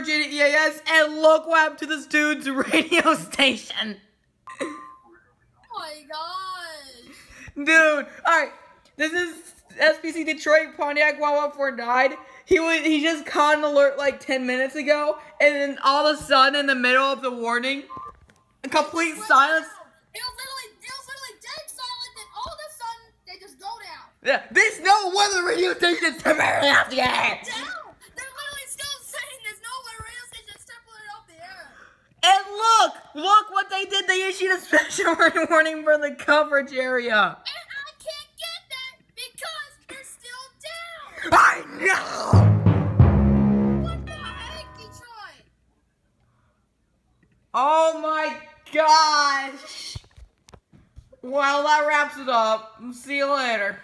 Virginia EAS, and look what happened to this dude's radio station. Oh my gosh. Dude, alright. This is SPC Detroit Pontiac 114 died. He was he just caught an alert like 10 minutes ago, and then all of a sudden in the middle of the warning, a complete silence. It was literally, it was literally dead silent, and all of a sudden, they just go down. Yeah, there's NOAA weather radio station temporarily off the air. Down! They're literally still saying there's NOAA radio station temporarily off the air. And look, what they did. They issued a special warning for the coverage area. And I can't get that because they're still down. I know. What the heck, Detroit? Oh my gosh. Well, that wraps it up. See you later.